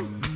Woo!